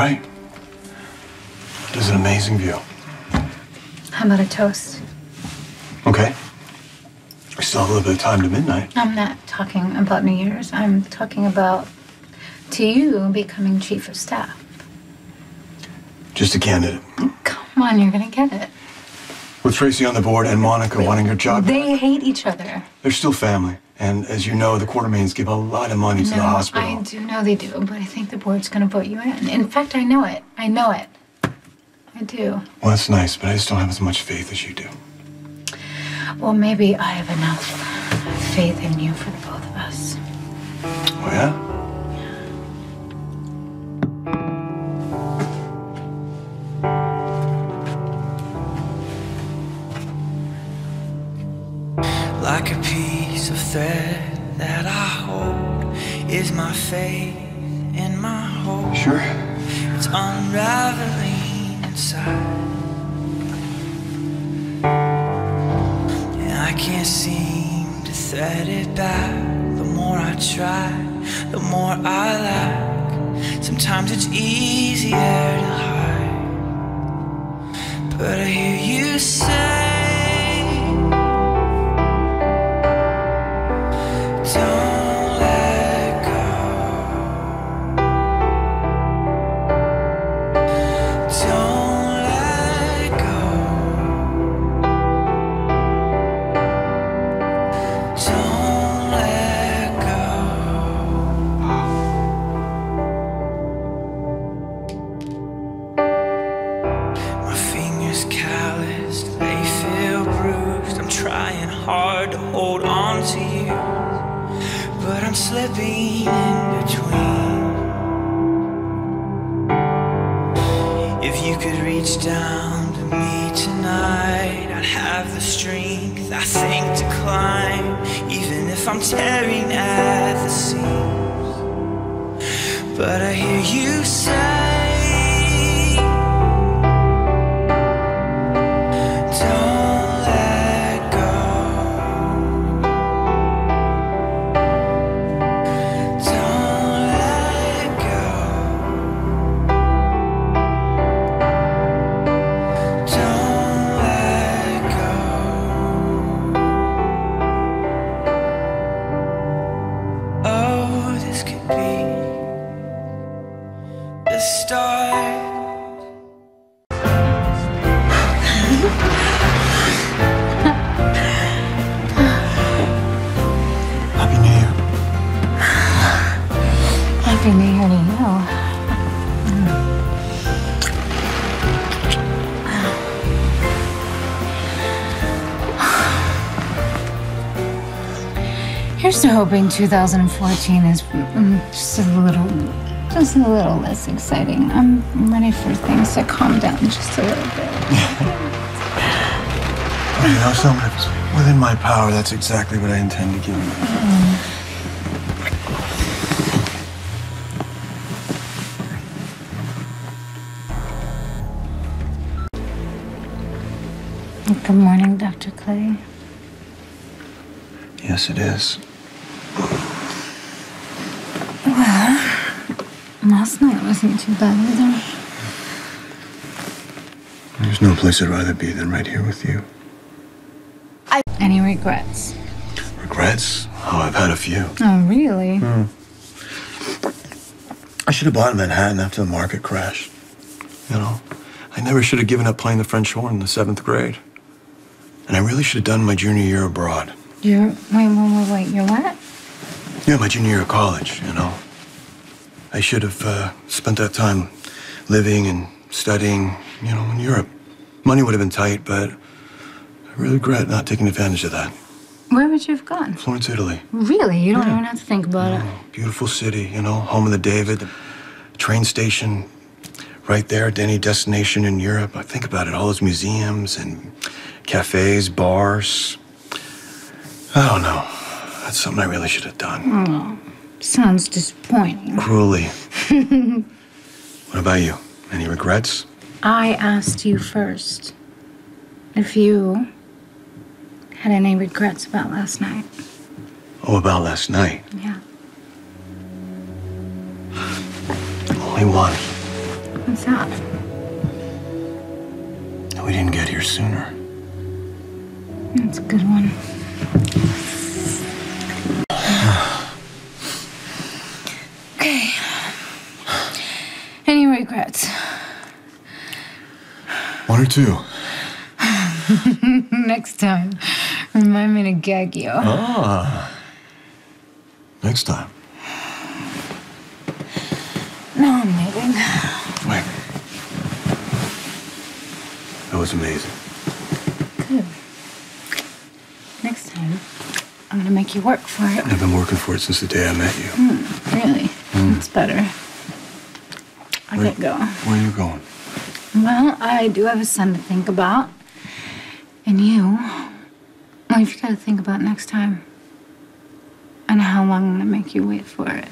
right. It is an amazing view. How about a toast? Okay. We still have a little bit of time to midnight. I'm not talking about New Year's. I'm talking about to you becoming chief of staff. Just a candidate. Come on, you're gonna get it. With Tracy on the board and Monica wanting her job, They hate each other. they're still family. And as you know, the Quartermaines give a lot of money to the hospital. I do know they do, but I think the board's gonna vote you in. In fact, I know it. I know it. I do. Well, that's nice, but I just don't have as much faith as you do. Well, maybe I have enough faith in you for the both of us. Oh, yeah? Like a piece of thread that I hold is my faith and my hope. Sure. It's unraveling inside. And I can't seem to thread it back. The more I try, the more I lack. Sometimes it's easier to hide. But I hear you say, hard to hold on to you, but I'm slipping in between. If you could reach down to me tonight, I'd have the strength, I think, to climb, even if I'm tearing at the seams. But I hear you say, start. Happy New Year. Happy New Year to you. Here's to hoping 2014 is mm, just a little, just a little less exciting. I'm ready for things to calm down just a little bit. You know, something if it's within my power, that's exactly what I intend to give you. Good morning, Dr. Clay. Yes, it is. Last night wasn't too bad either. There's no place I'd rather be than right here with you. I Any regrets? Regrets? Oh, I've had a few. Oh, really? Hmm. I should have bought in Manhattan after the market crash. You know, I never should have given up playing the French horn in the seventh grade. And I really should have done my junior year abroad. You're wait, wait, wait, wait. You're what? Yeah, my junior year of college, you know. I should have uh, spent that time living and studying, you know, in Europe. Money would have been tight, but I really regret not taking advantage of that. Where would you have gone? Florence, Italy. Really? You don't even have to think about it. Beautiful city, you know, home of the David, train station right there, to any destination in Europe. I think about it, all those museums and cafes, bars. I don't know. That's something I really should have done. Sounds disappointing. Cruelly. what about you? Any regrets? I asked you first if you had any regrets about last night. Oh, about last night. Yeah. Only one. What's that? We didn't get here sooner. That's a good one. okay. Any regrets? One or two. Next time, remind me to gag you. Ah. Next time. No, I'm leaving. Wait. That was amazing. Good. Next time, I'm gonna make you work for it. I've been working for it since the day I met you. Really? It's better. I Where- can't go. Where are you going? Well, I do have a son to think about. And you. Well, you've got to think about next time. And how long I'm gonna make you wait for it.